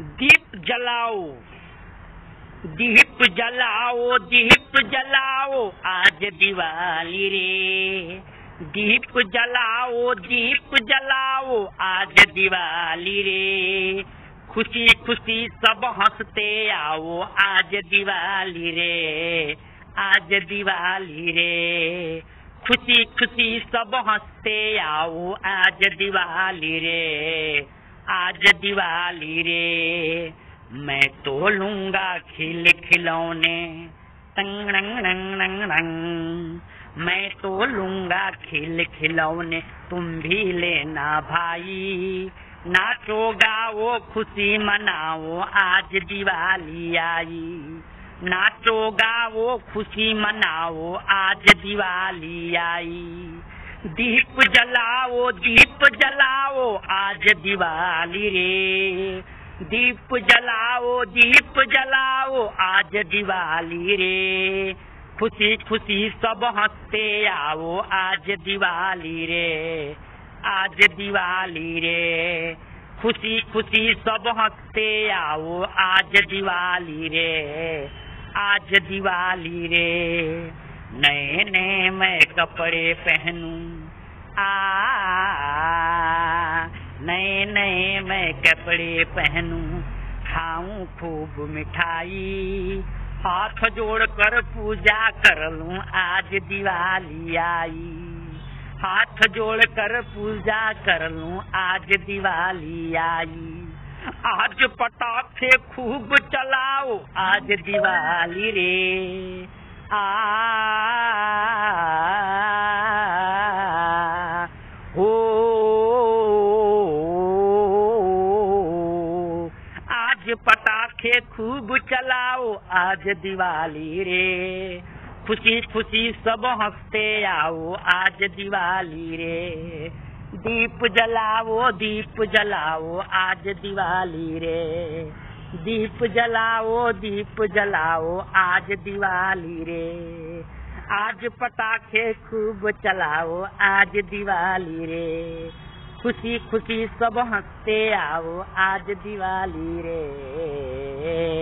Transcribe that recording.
दीप जलाओ। दीप जलाओ दीप जलाओ। आज दिवाली रे। दीप जलाओ दीप जलाओ। आज दिवाली रे। खुशी खुशी सब हँसते आओ। आज दिवाली रे। आज दिवाली रे। खुशी खुशी सब हँसते आओ। आज दिवाली रे। आज दिवाली रे। मैं तो लूँगा खिल खिलौने। रंग रंग रंग मैं तो लूँगा खिल खिलौने। तुम भी लेना भाई। नाचो, गाओ, खुशी मनाओ। आज दिवाली आई। नाचो, गाओ, खुशी मनाओ। आज दिवाली आई। दीप जलाओ दीप जलाओ। आज दिवाली रे। दीप जलाओ दीप जलाओ, आज दिवाली रे। खुशी खुशी सब हँसते आओ, आज दिवाली रे। आज दिवाली रे। खुशी खुशी सब हँसते आओ, आज दिवाली रे। आज दिवाली रे। नए नए मैं कपड़े पहनूं, आ नए नए मैं कपड़े पहनूं, खाऊं खूब मिठाई। हाथ जोड़ कर पूजा कर लूँ, आज दिवाली आई। हाथ जोड़ कर पूजा कर लूँ, आज दिवाली आई। आज पटाखे खूब चलाओ, आज दिवाली रे। आज पटाखे खूब चलाओ, आज दिवाली रे। खुशी खुशी सब हँसते आओ, आज दिवाली रे। दीप जलाओ दीप जलाओ, आज दिवाली रे। दीप जलाओ दीप जलाओ, आज दिवाली रे। आज पटाखे खूब चलाओ, आज दिवाली रे। खुशी खुशी सब हँसते आओ आज दिवाली रे।